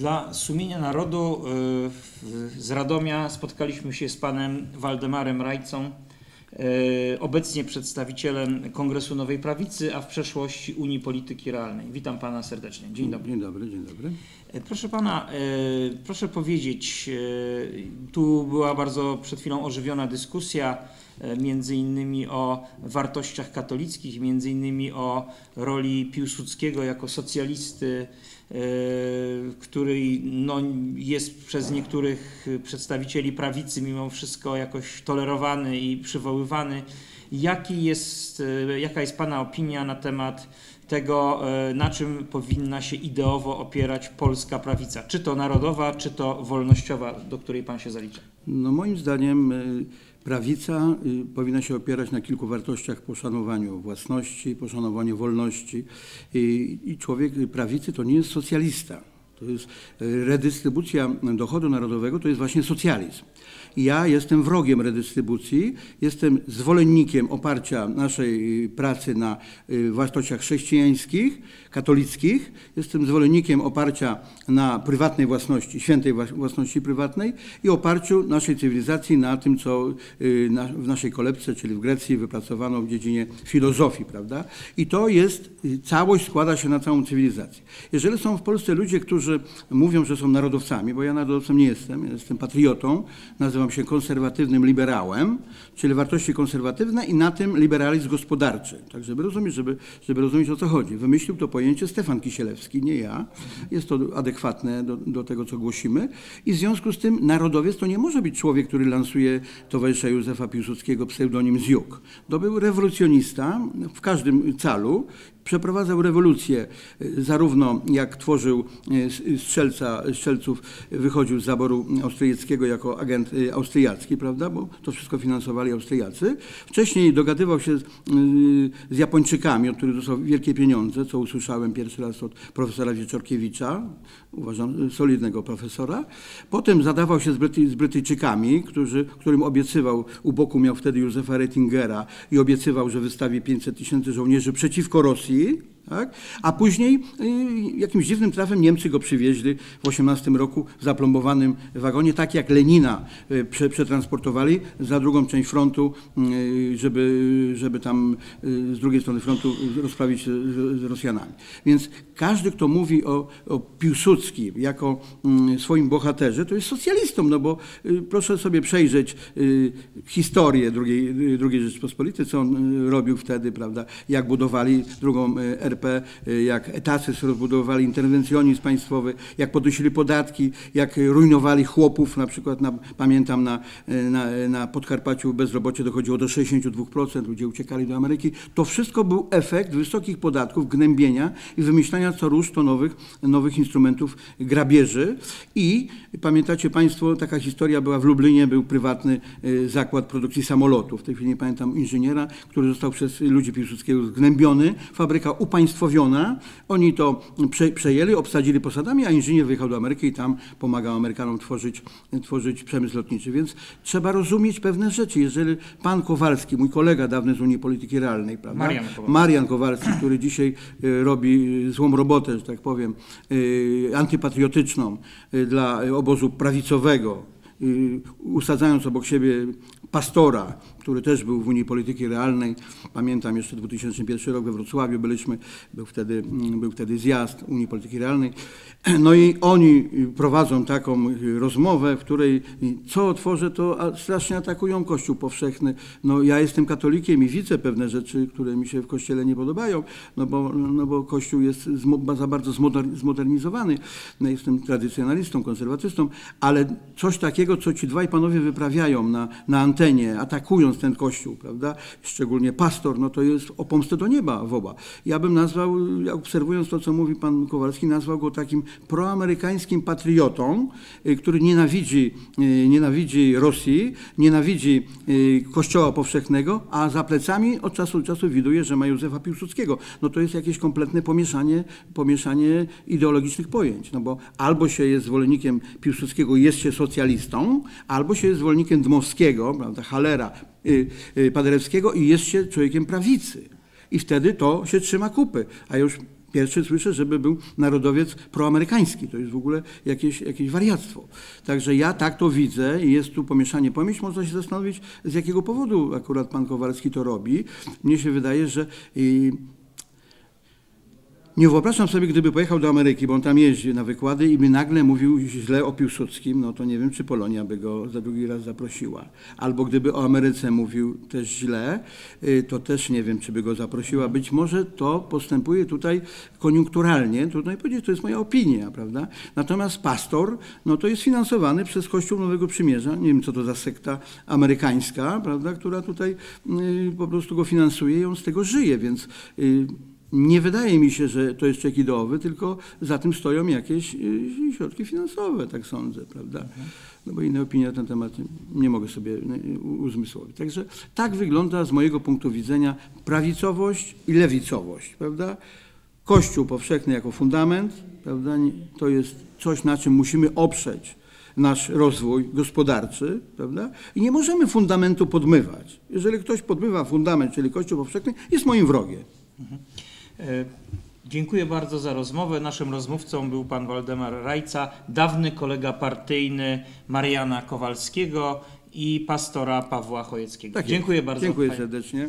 Dla sumienia narodu y, z Radomia spotkaliśmy się z panem Waldemarem Rajcą, y, obecnie przedstawicielem Kongresu Nowej Prawicy, a w przeszłości Unii Polityki Realnej. Witam pana serdecznie. Dzień dobry. Dzień dobry, dzień dobry. E, Proszę pana, e, proszę powiedzieć, e, tu była bardzo przed chwilą ożywiona dyskusja e, między innymi o wartościach katolickich, między innymi o roli Piłsudskiego jako socjalisty, e, który no, jest przez niektórych przedstawicieli prawicy mimo wszystko jakoś tolerowany i przywoływany. Jaki jest, e, jaka jest pana opinia na temat tego, e, na czym powinna się ideowo opierać polska prawica, czy to narodowa, czy to wolnościowa, do której pan się zalicza. No moim zdaniem y, prawica y, powinna się opierać na kilku wartościach poszanowaniu własności, poszanowaniu wolności i, i człowiek prawicy to nie jest socjalista. To jest y, redystrybucja dochodu narodowego, to jest właśnie socjalizm. Ja jestem wrogiem redystrybucji, jestem zwolennikiem oparcia naszej y, pracy na y, wartościach chrześcijańskich, katolickich, jestem zwolennikiem oparcia na prywatnej własności, świętej własności prywatnej i oparciu naszej cywilizacji na tym, co w naszej kolebce, czyli w Grecji, wypracowano w dziedzinie filozofii, prawda? I to jest, całość składa się na całą cywilizację. Jeżeli są w Polsce ludzie, którzy mówią, że są narodowcami, bo ja narodowcem nie jestem, jestem patriotą, nazywam się konserwatywnym liberałem, czyli wartości konserwatywne i na tym liberalizm gospodarczy. Tak, żeby rozumieć, żeby, żeby rozumieć o co chodzi. Wymyślił to pojęcie Stefan Kisielewski, nie ja. Jest to adekwatne do, do tego, co głosimy. I w związku z tym narodowiec to nie może być człowiek, który lansuje towarzysza Józefa Piłsudskiego pseudonim Zjuk. To był rewolucjonista w każdym calu, przeprowadzał rewolucję, y, zarówno jak tworzył s- strzelca, strzelców, wychodził z zaboru austriackiego jako agent y, austriacki, prawda, bo to wszystko finansowali Austriacy. Wcześniej dogadywał się z, z Japończykami, od których dostał wielkie pieniądze, co usłyszałem pierwszy raz od profesora Wieczorkiewicza, uważam solidnego profesora. Potem zadawał się z, Bryty, z Brytyjczykami, którzy, którym obiecywał, u boku miał wtedy Józefa Rettingera i obiecywał, że wystawi 500 tysięcy żołnierzy przeciwko Rosji. ali Tak? A później y, jakimś dziwnym trafem Niemcy go przywieźli w 18 roku w zaplombowanym wagonie, tak jak Lenina y, prze, przetransportowali za drugą część frontu, y, żeby, żeby tam z drugiej strony frontu rozprawić z, z Rosjanami. Więc każdy, kto mówi o, o Piłsudskim jako mm, swoim bohaterze, to jest socjalistą, no bo proszę sobie przejrzeć historię II, II Rzeczpospolitej, co on robił wtedy, prawda, jak budowali drugą RP, y, jak etasyz rozbudowali, interwencjonizm państwowy, jak podnosili podatki, jak y, rujnowali chłopów, na przykład na, pamiętam na, y, na, na Podkarpaciu bezrobocie dochodziło do 62%, ludzie uciekali do Ameryki. To wszystko był efekt wysokich podatków, gnębienia i wymyślania co rusz to nowych, nowych instrumentów grabieży. I pamiętacie Państwo, taka historia była w Lublinie, był prywatny y, zakład produkcji samolotów. W tej chwili nie pamiętam inżyniera, który został przez ludzi Piłsudskiego zgnębiony, fabryka upaństwowiona. Oni to prze, przejęli, obsadzili posadami, a inżynier wyjechał do Ameryki i tam pomagał Amerykanom tworzyć, tworzyć przemysł lotniczy. Więc trzeba rozumieć pewne rzeczy. Jeżeli pan Kowalski, mój kolega dawny z Unii Polityki Realnej, prawda? Marian Kowalski. Marian Kowalski, który dzisiaj y, robi y, złą robotę, że tak powiem, y, antypatriotyczną dla obozu prawicowego, usadzając obok siebie pastora, który też był w Unii Polityki Realnej. Pamiętam jeszcze 2001 rok we Wrocławiu byliśmy, był wtedy, mm, był wtedy zjazd Unii Polityki Realnej. No i oni y, prowadzą taką y, rozmowę, w której y, co otworzę, to strasznie atakują Kościół powszechny. No ja jestem katolikiem i widzę pewne rzeczy, które mi się w Kościele nie podobają, no bo, no bo Kościół jest za bardzo zmoder- zmodernizowany. No, jestem tradycjonalistą, konserwatystą, ale coś takiego, co ci dwaj panowie wyprawiają na, na antenie, atakując ten Kościół, prawda, szczególnie pastor, no to jest o pomstę do nieba woba. Ja bym nazwał, obserwując to, co mówi pan Kowalski, nazwał go takim proamerykańskim patriotą, y, który nienawidzi, y, nienawidzi Rosji, nienawidzi y, Kościoła powszechnego, a za plecami od czasu do czasu widuje, że ma Józefa Piłsudskiego. No to jest jakieś kompletne pomieszanie, pomieszanie ideologicznych pojęć, no bo albo się jest zwolennikiem Piłsudskiego jest się socjalistą, albo się jest zwolennikiem Dmowskiego, prawda, Halera, y, y, Paderewskiego i jest się człowiekiem prawicy. I wtedy to się trzyma kupy. A już Pierwszy słyszę, żeby był narodowiec proamerykański. To jest w ogóle jakieś, jakieś wariactwo. Także ja tak to widzę i jest tu pomieszanie pomyśl. Można się zastanowić, z jakiego powodu akurat pan Kowalski to robi. Mnie się wydaje, że y, nie wyobrażam sobie, gdyby pojechał do Ameryki, bo on tam jeździ na wykłady i by nagle mówił źle o Piłsudskim, no to nie wiem, czy Polonia by go za drugi raz zaprosiła. Albo gdyby o Ameryce mówił też źle, y, to też nie wiem, czy by go zaprosiła. Być może to postępuje tutaj koniunkturalnie, trudno powiedzieć, to jest moja opinia, prawda? Natomiast pastor, no to jest finansowany przez Kościół Nowego Przymierza, nie wiem, co to za sekta amerykańska, prawda, która tutaj y, po prostu go finansuje i on z tego żyje, więc... nie wydaje mi się, że to jest czek ideowy, tylko za tym stoją jakieś y, środki finansowe, tak sądzę, prawda? No bo inne opinie na ten temat nie mogę sobie y, uzmysłowić. Także tak wygląda z mojego punktu widzenia prawicowość i lewicowość, prawda? Kościół powszechny jako fundament, prawda? To jest coś, na czym musimy oprzeć nasz rozwój gospodarczy, prawda? I nie możemy fundamentu podmywać. Jeżeli ktoś podmywa fundament, czyli Kościół powszechny, jest moim wrogiem. E, Dziękuję bardzo za rozmowę. Naszym rozmówcą był pan Waldemar Rajca, dawny kolega partyjny Mariana Kowalskiego i pastora Pawła Chojeckiego. Tak. Dziękuję bardzo. Dziękuję serdecznie.